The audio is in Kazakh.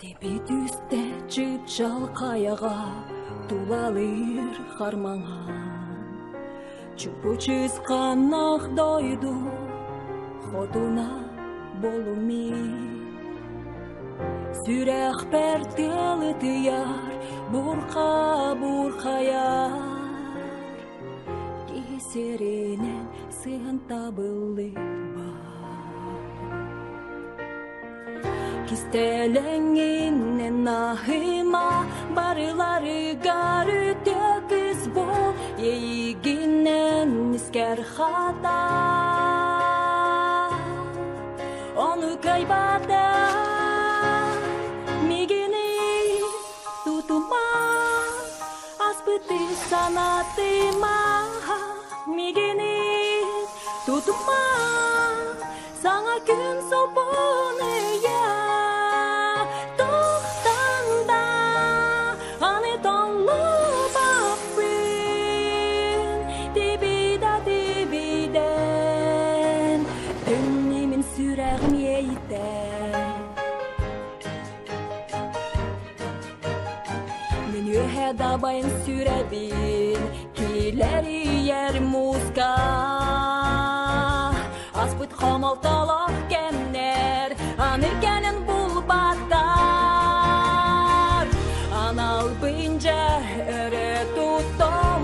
Теби түсте чыпчал каяга тулалыр хармаңан Чупу чызкан ак дойду хотуна болуми. Сүрәх пәртелі тияр бурка буркаяр Кесерінен сыйын табылы Кистелеңінен нахыма барылары гары төкіз бол Ейгінен искер хата Оны кайбата мигини тутума Аспыты санатыма мигини тутума Саңа күн сопыны я dabba insura bin Kileri yer muska Asput xomal taloq kemner Anirkenin bul battar Anal bince öre tuttum